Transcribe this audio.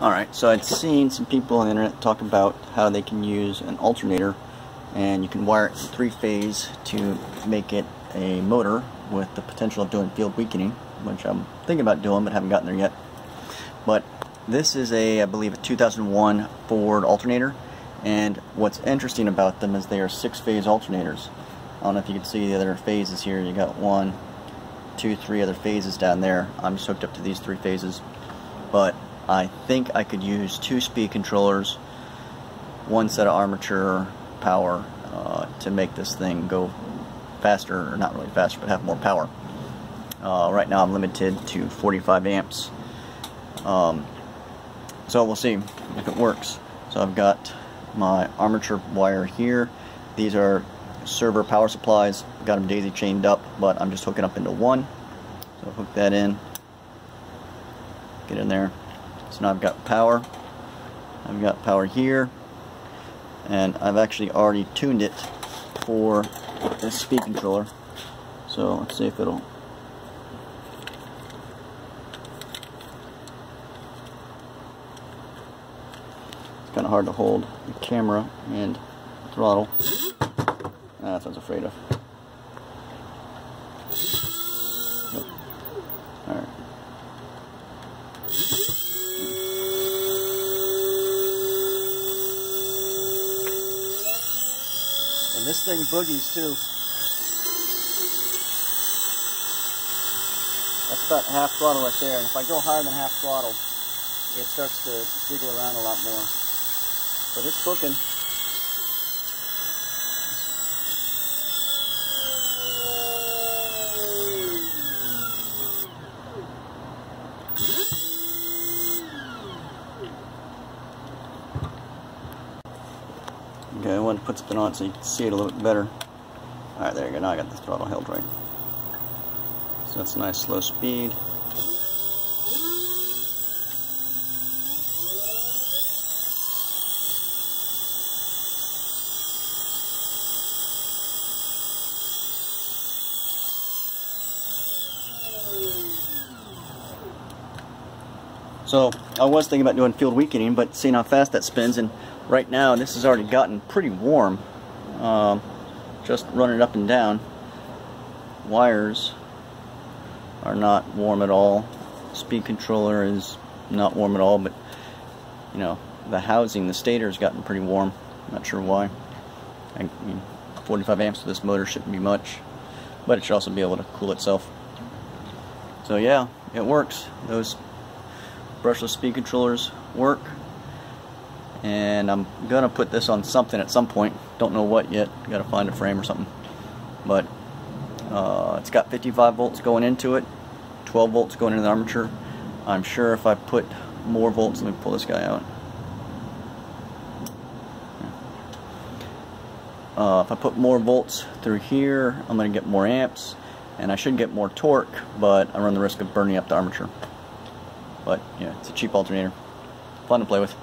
Alright, so I'd seen some people on the internet talk about how they can use an alternator and you can wire it three phase to make it a motor with the potential of doing field weakening, which I'm thinking about doing but haven't gotten there yet. But this is a, I believe, a 2001 Ford alternator and what's interesting about them is they are six phase alternators. I don't know if you can see the other phases here. You got one, two, three other phases down there. I'm just hooked up to these three phases. But I think I could use two speed controllers, one set of armature power uh, to make this thing go faster, or not really faster, but have more power. Uh, right now I'm limited to 45 amps. Um, so we'll see if it works. So I've got my armature wire here. These are server power supplies. Got them daisy chained up, but I'm just hooking up into one. So hook that in. Get in there. So now I've got power. I've got power here. And I've actually already tuned it for this speed controller. So let's see if it'll It's kind of hard to hold the camera and throttle. Ah, that's what I was afraid of. Alright. And this thing boogies too. That's about half throttle right there. And if I go higher than half throttle, it starts to jiggle around a lot more. But it's cooking. Okay, I want to put something on so you can see it a little bit better. Alright, there you go. Now I got the throttle held right. So that's nice slow speed. So I was thinking about doing field weakening, but seeing how fast that spins, and right now this has already gotten pretty warm. Um, just running up and down. Wires are not warm at all. Speed controller is not warm at all, but you know the housing, the stator has gotten pretty warm. Not sure why. I mean, 45 amps of this motor shouldn't be much, but it should also be able to cool itself. So yeah, it works. Those brushless speed controllers work and I'm gonna put this on something at some point. Don't know what yet. Gotta find a frame or something. But uh, it's got 55 volts going into it 12 volts going into the armature. I'm sure if I put more volts let me pull this guy out. Uh, if I put more volts through here I'm gonna get more amps. And I should get more torque but I run the risk of burning up the armature. But yeah, it's a cheap alternator. Fun to play with.